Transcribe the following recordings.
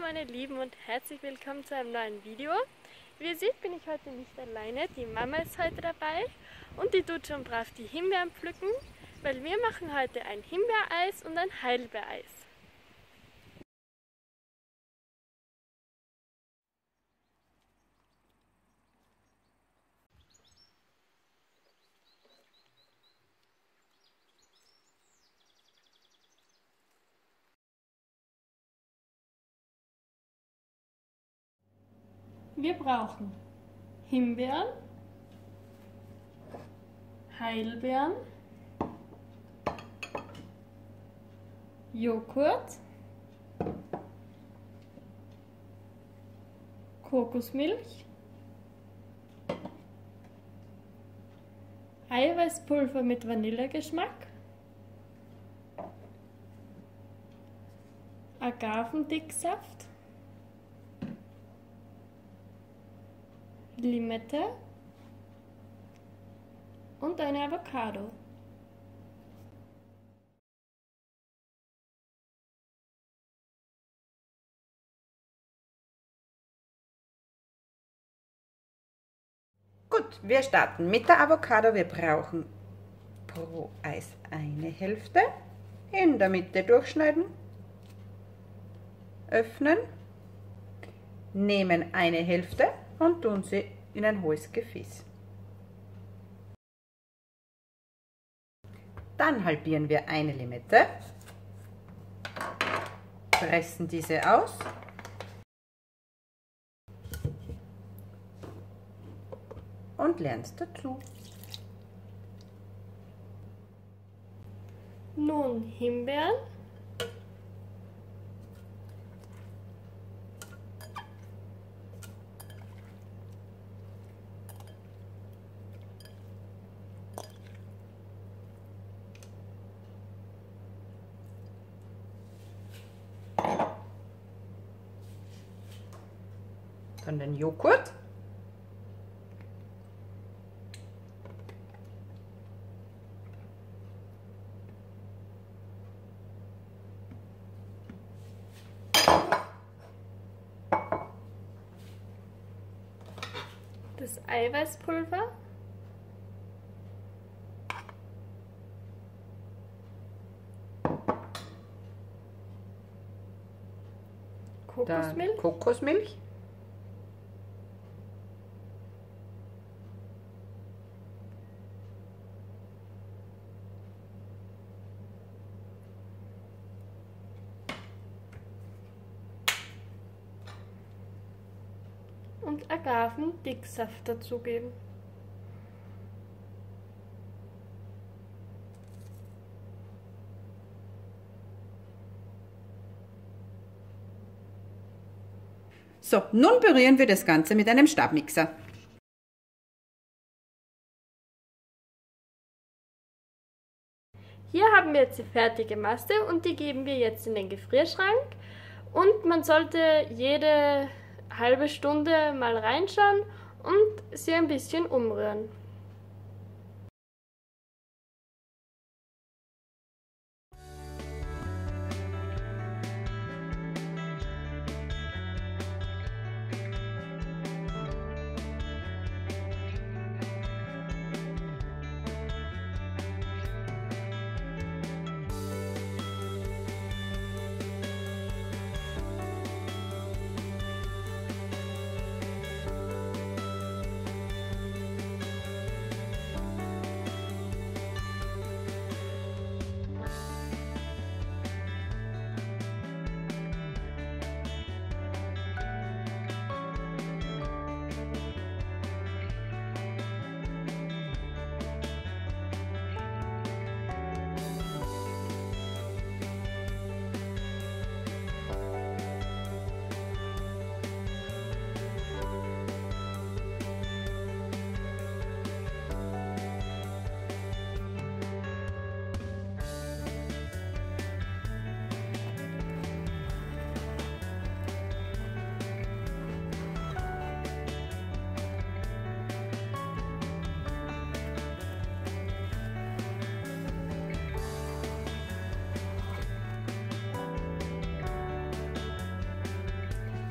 meine Lieben und herzlich willkommen zu einem neuen Video. Wie ihr seht, bin ich heute nicht alleine. Die Mama ist heute dabei und die tut schon brav die Himbeeren pflücken, weil wir machen heute ein Himbeereis und ein Heidelbeereis. Wir brauchen Himbeeren, Heidelbeeren, Joghurt, Kokosmilch, Eiweißpulver mit Vanillegeschmack, Agavendicksaft, Limette und eine Avocado. Gut, wir starten mit der Avocado. Wir brauchen pro Eis eine Hälfte. In der Mitte durchschneiden, öffnen, nehmen eine Hälfte und tun sie in ein hohes Gefäß. Dann halbieren wir eine Limette, pressen diese aus und lernen dazu. Nun Himbeeren Dann den Joghurt. das Eiweißpulver. Kokosmilch. Kokosmilch. Und Agavendicksaft dazugeben. So, nun berühren wir das Ganze mit einem Stabmixer. Hier haben wir jetzt die fertige Masse und die geben wir jetzt in den Gefrierschrank. Und man sollte jede halbe Stunde mal reinschauen und sie ein bisschen umrühren.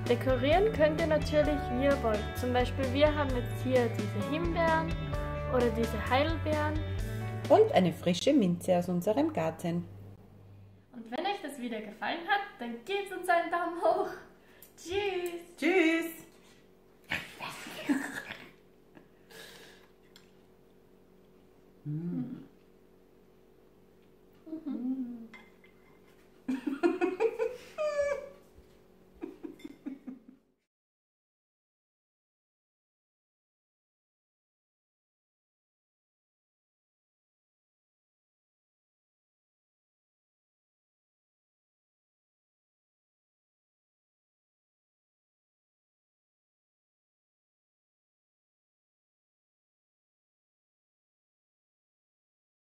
Dekorieren könnt ihr natürlich, wie ihr wollt. Zum Beispiel wir haben jetzt hier diese Himbeeren oder diese Heidelbeeren. Und eine frische Minze aus unserem Garten. Und wenn euch das Video gefallen hat, dann gebt uns einen Daumen hoch. Tschüss! Tschüss!